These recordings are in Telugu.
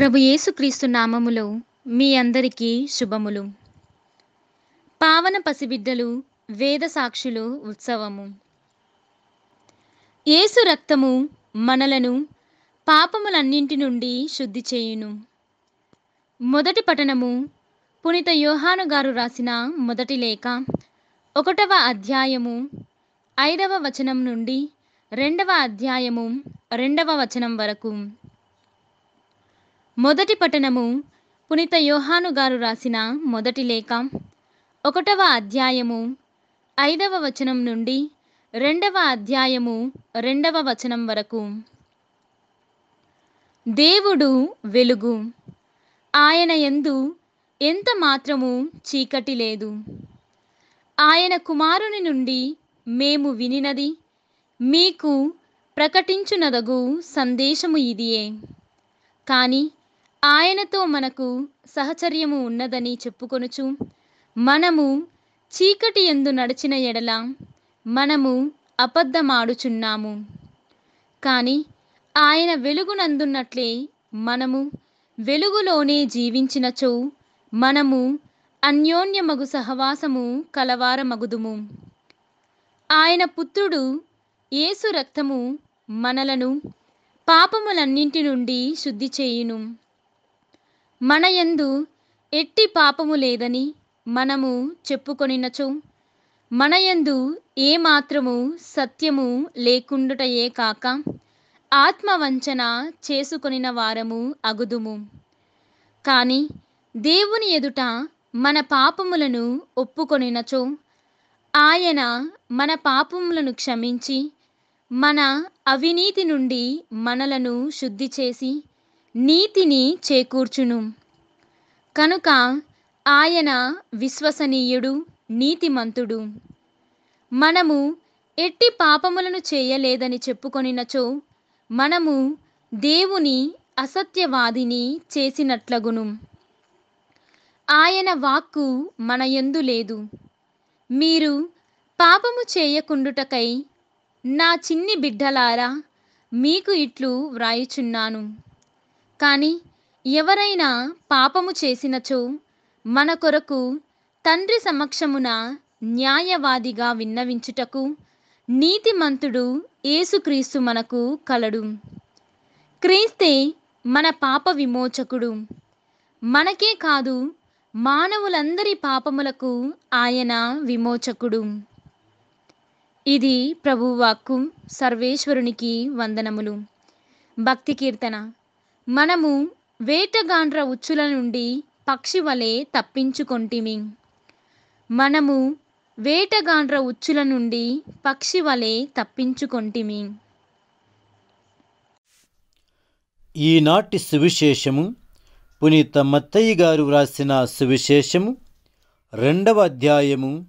ప్రభు యేసుక్రీస్తు నామములో మీ అందరికీ శుభములు. పావన పసిబిడ్డలు వేద సాక్షులు ఉత్సవము. యేసు రక్తము మనలను పాపములన్నింటి నుండి శుద్ధి చేయును. మొదటి పఠనము పునిత యోహాను గారు రాసిన మొదటి లేఖ ఒకటవ అధ్యాయము ఐదవ వచనం నుండి రెండవ అధ్యాయము రెండవ వచనం వరకు. మొదటి పఠనము పునీత యోహాను గారు రాసిన మొదటి లేఖ. ఒకటవ అధ్యాయము ఐదవ వచనం నుండి రెండవ అధ్యాయము రెండవ వచనం వరకు. దేవుడు వెలుగు. ఆయన ఎందు ఎంత మాత్రము చీకటి లేదు. ఆయన కుమారుని నుండి మేము వినినది మీకు ప్రకటించునదగు సందేశము ఇదియే. కానీ ఆయనతో మనకు సహచర్యము ఉన్నదని చెప్పుకొనుచు మనము చీకటి ఎందు నడిచిన ఎడల మనము అబద్ధమాడుచున్నాము. కానీ ఆయన వెలుగునందున్నట్లే మనము వెలుగులోనే జీవించినచో మనము అన్యోన్యమగు సహవాసము కలవారమగుదుము. ఆయన పుత్రుడు యేసు రక్తము మనలను పాపములన్నింటి నుండి శుద్ధి చేయును. మన యందు ఎట్టి పాపము లేదని మనము చెప్పుకొనినచో. మన యందు ఏమాత్రము సత్యము లేకుండుటయే కాక ఆత్మవంచన చేసుకొనిన వారము అగుదుము. కానీ దేవుని ఎదుట మన పాపములను ఒప్పుకొనినచో. ఆయన మన పాపములను క్షమించి మన అవినీతి నుండి మనలను శుద్ధి చేసి నీతిని చేకూర్చును. కనుక ఆయన విశ్వసనీయుడు నీతిమంతుడు. మనము ఎట్టి పాపములను చేయలేదని చెప్పుకొనినచో మనము దేవుని అసత్యవాదిని చేసినట్లగును. ఆయన వాక్కు మన ఎందు లేదు. మీరు పాపము చేయకుండుటకై నా చిన్ని బిడ్డలారా మీకు ఇట్లు వ్రాయుచున్నాను. కానీ ఎవరైనా పాపము చేసినచో మన కొరకు తండ్రి సమక్షమున న్యాయవాదిగా విన్నవించుటకు నీతిమంతుడు యేసుక్రీస్తు మనకు కలడు. క్రీస్తే మన పాప విమోచకుడు. మనకే కాదు మానవులందరి పాపములకు ఆయన విమోచకుడు. ఇది ప్రభువాక్కు సర్వేశ్వరునికి వందనములు. భక్తి కీర్తన. మనము వేటగాండ్ర ఉచ్చుల నుండి పక్షి వలె తప్పించుకొంటిమి. మనము వేటగాండ్ర ఉచ్చుల నుండి పక్షి వలె తప్పించుకొంటిమి. ఈనాటి సువిశేషము పునీత మత్తయ్య గారు వ్రాసిన సువిశేషము రెండవ అధ్యాయము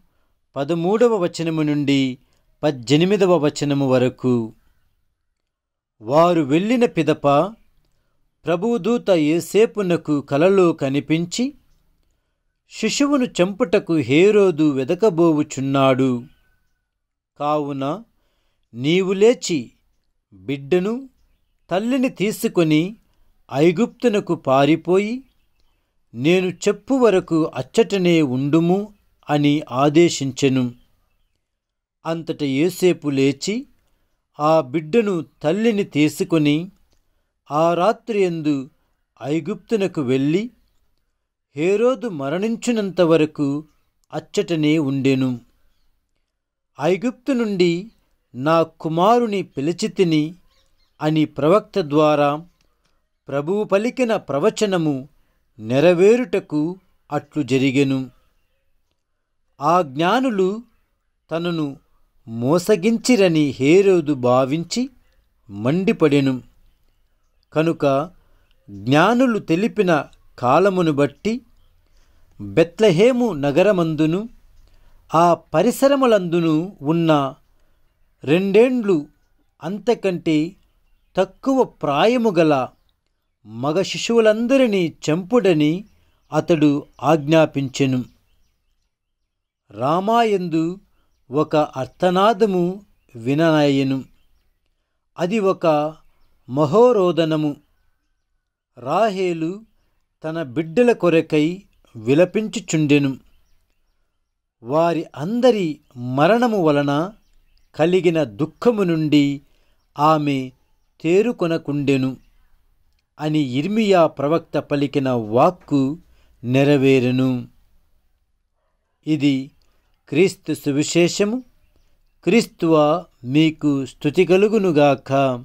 పదమూడవ వచనము నుండి పద్దెనిమిదవ వచనము వరకు. వారు వెళ్ళిన పిదప ప్రభుదూత ఏసేపునకు కలలో కనిపించి శిశువును చంపుటకు హేరోదు వెదకబోవుచున్నాడు. కావున నీవు లేచి బిడ్డను తల్లిని తీసుకొని ఐగుప్తునకు పారిపోయి నేను చెప్పు వరకు అచ్చటనే ఉండుము అని ఆదేశించెను. అంతట ఏసేపు లేచి ఆ బిడ్డను తల్లిని తీసుకొని ఆ రాత్రి ఎందు ఐగుప్తునకు వెళ్ళి హేరోదు మరణించినంత వరకు అచ్చటనే ఉండెను. ఐగుప్తు నుండి నా కుమారుని పిలిచితిని అని ప్రవక్త ద్వారా ప్రభువు పలికిన ప్రవచనము నెరవేరుటకు అట్లు జరిగెను. ఆ జ్ఞానులు తనను మోసగించిరని హేరోదు భావించి మండిపడెను. కనుక జ్ఞానులు తెలిపిన కాలమును బట్టి బెత్లహేము నగరమందును ఆ పరిసరములందును ఉన్న రెండేండ్లు అంతకంటే తక్కువ ప్రాయము గల మగ శిశువులందరినీ చంపుడని అతడు ఆజ్ఞాపించెను. రామాయందు ఒక అర్థనాదము విననయ్యెను అది ఒక మహోరోదనము. రాహేలు తన బిడ్డల కొరకై విలపించుచుండెను. వారి అందరి మరణము వలన కలిగిన దుఃఖము నుండి ఆమె తేరుకొనకుండెను అని ఇర్మియా ప్రవక్త పలికిన వాక్కు నెరవేరెను. ఇది క్రీస్తు సువిశేషము. క్రీస్తువా మీకు స్థుతి కలుగునుగాక.